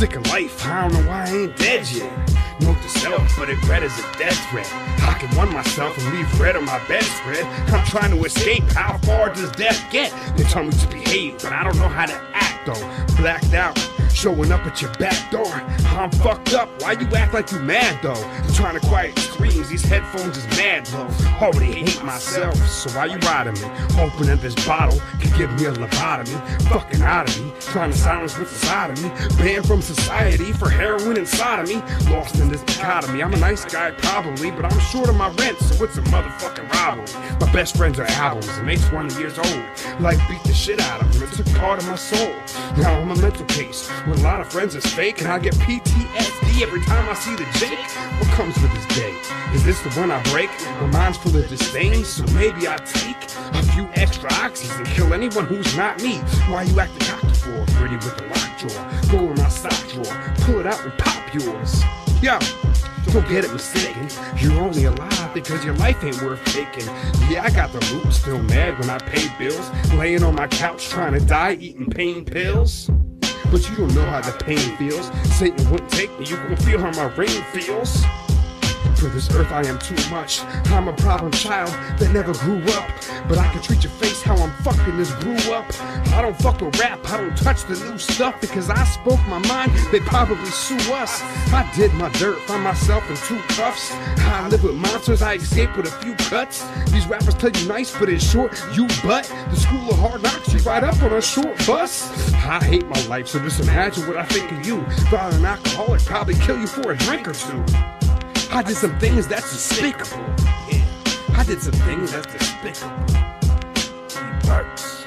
Sick of life, I don't know why I ain't dead yet. Note to self, but read as a death threat. I can one myself and leave red on my bedspread. I'm trying to escape. How far does death get? They tell me to behave, but I don't know how to act though. Blacked out, showing up at your back door. I'm fucked up. Why you act like you mad though? I'm trying to quiet screams. These headphones is mad low. Already hate myself, so why you riding me? Hoping that this bottle can give me a lobotomy. Fucking out of me, trying to silence what's inside of me. Banned from society for heroin and sodomy. Lost in this dichotomy. I'm a nice guy probably, but I'm short of my rent, so it's a motherfucking robbery. My best friends are albums, and they 20 years old. Life beat the shit out of them. It took part of my soul. Now I'm a mental case. With a lot of friends is fake, and I get PTSD every time I see the Jake. What comes with this day? Is this the one I break? My mind's full of disdain, so maybe I take a few extra oxys and kill anyone who's not me. Why you acting cocky for? Pretty with the lockjaw. Go in my sock drawer, pull it out and pop yours. Yo, don't get it mistaken. You're only alive because your life ain't worth taking. Yeah, I got the loot, still mad when I pay bills. Laying on my couch trying to die, eating pain pills. But you don't know how the pain feels. Satan wouldn't take me, you gon' feel how my rain feels. For this earth I am too much. I'm a problem child that never grew up. But I can treat your face how I'm fucking this brew up. I don't fuck with rap, I don't touch the new stuff because I spoke my mind, they probably sue us. I did my dirt, find myself in two cuffs. I live with monsters, I escape with a few cuts. These rappers tell you nice, but in short, you butt. The school of hard knocks, you ride up on a short bus. I hate my life, so just imagine what I think of you. Father an alcoholic, probably kill you for a drink or two. I did some things that's despicable. Yeah. I did some things that's despicable. He works.